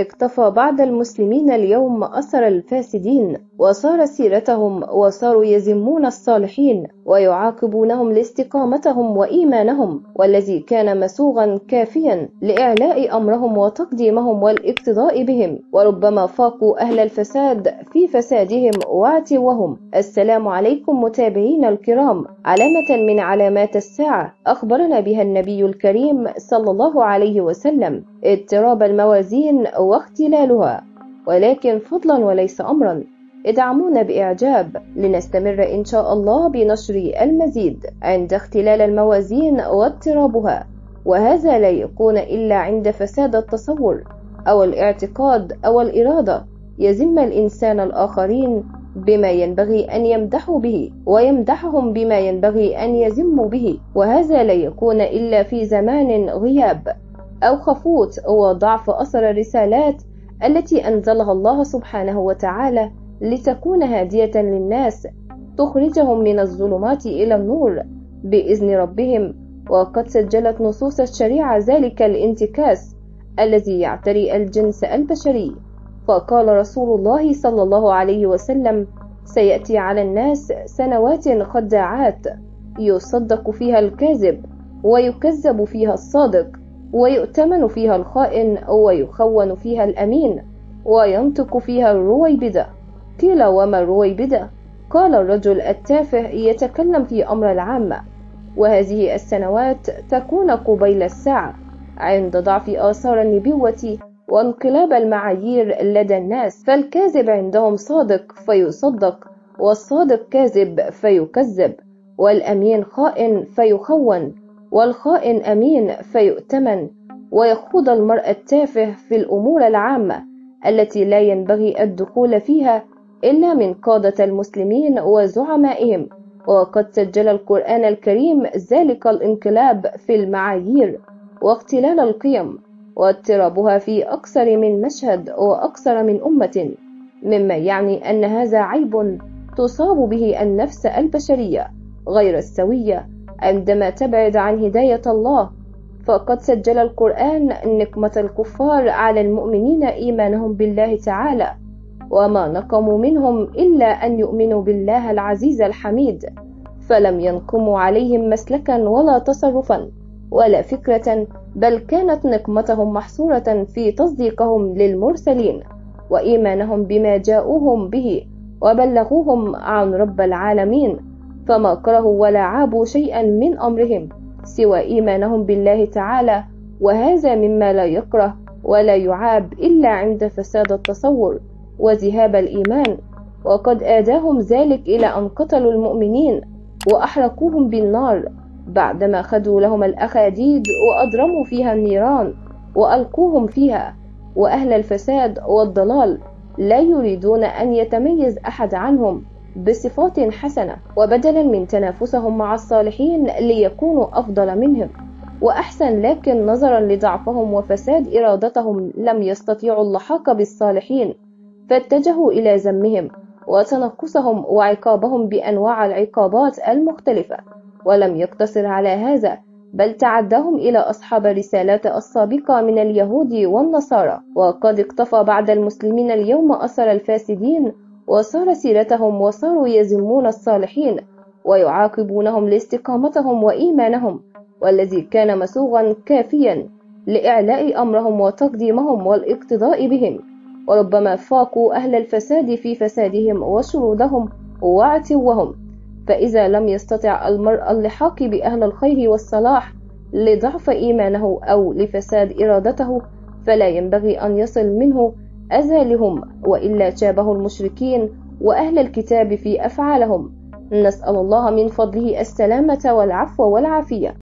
اقتفى بعض المسلمين اليوم أثر الفاسدين وصار سيرتهم وصاروا يذمون الصالحين ويعاقبونهم لاستقامتهم وإيمانهم والذي كان مسوغا كافيا لإعلاء أمرهم وتقديمهم والاقتضاء بهم وربما فاقوا أهل الفساد في فسادهم وعتوهم. السلام عليكم متابعين الكرام. علامة من علامات الساعة. أخبرنا بها النبي الكريم صلى الله عليه وسلم. اضطراب الموازين واختلالها. ولكن فضلا وليس أمرا. ادعمونا بإعجاب لنستمر إن شاء الله بنشر المزيد عند اختلال الموازين واضطرابها. وهذا لا يكون إلا عند فساد التصور أو الاعتقاد أو الإرادة. يذم الإنسان الآخرين بما ينبغي أن يمدحوا به ويمدحهم بما ينبغي أن يذموا به. وهذا لا يكون إلا في زمان غياب. أو خفوت وضعف أثر الرسالات التي أنزلها الله سبحانه وتعالى لتكون هادية للناس تخرجهم من الظلمات إلى النور بإذن ربهم. وقد سجلت نصوص الشريعة ذلك الانتكاس الذي يعتري الجنس البشري. فقال رسول الله صلى الله عليه وسلم سيأتي على الناس سنوات خداعات يصدق فيها الكاذب ويكذب فيها الصادق. ويؤتمن فيها الخائن ويخون فيها الأمين وينطق فيها الرويبدة. قيل وما الرويبدة؟ قال الرجل التافه يتكلم في أمر العامة وهذه السنوات تكون قبيل الساعة عند ضعف آثار النبوة وانقلاب المعايير لدى الناس. فالكاذب عندهم صادق فيصدق والصادق كاذب فيكذب والأمين خائن فيخون. والخائن أمين فيؤتمن ويخوض المرء التافه في الأمور العامة التي لا ينبغي الدخول فيها إلا من قادة المسلمين وزعمائهم. وقد سجل القرآن الكريم ذلك الانقلاب في المعايير واختلال القيم واضطرابها في أكثر من مشهد وأكثر من أمة مما يعني أن هذا عيب تصاب به النفس البشرية غير السوية عندما تبعد عن هداية الله فقد سجل القرآن نقمة الكفار على المؤمنين إيمانهم بالله تعالى وما نقموا منهم إلا أن يؤمنوا بالله العزيز الحميد فلم ينقموا عليهم مسلكا ولا تصرفا ولا فكرة بل كانت نقمتهم محصورة في تصديقهم للمرسلين وإيمانهم بما جاءوهم به وبلغوهم عن رب العالمين. فما كرهوا ولا عابوا شيئا من أمرهم سوى إيمانهم بالله تعالى وهذا مما لا يكره ولا يعاب إلا عند فساد التصور وذهاب الإيمان. وقد آداهم ذلك إلى أن قتلوا المؤمنين وأحرقوهم بالنار بعدما خدوا لهم الأخاديد وأضرموا فيها النيران وألقوهم فيها. وأهل الفساد والضلال لا يريدون أن يتميز أحد عنهم. بصفات حسنة وبدلا من تنافسهم مع الصالحين ليكونوا أفضل منهم وأحسن لكن نظرا لضعفهم وفساد إرادتهم لم يستطيعوا اللحاق بالصالحين فاتجهوا إلى ذمهم وتنقصهم وعقابهم بأنواع العقابات المختلفة. ولم يقتصر على هذا بل تعداهم إلى أصحاب الرسالات السابقة من اليهود والنصارى. وقد اقتفى بعد المسلمين اليوم أثر الفاسدين وصار سيرتهم وصاروا يذمون الصالحين ويعاقبونهم لاستقامتهم وإيمانهم والذي كان مسوغا كافيا لإعلاء أمرهم وتقديمهم والاقتضاء بهم. وربما فاقوا أهل الفساد في فسادهم وشرودهم وعتوهم فإذا لم يستطع المرء اللحاق بأهل الخير والصلاح لضعف إيمانه أو لفساد إرادته فلا ينبغي أن يصل منه أذى لهم وإلا شابه المشركين وأهل الكتاب في أفعالهم. نسأل الله من فضله السلامة والعفو والعافية.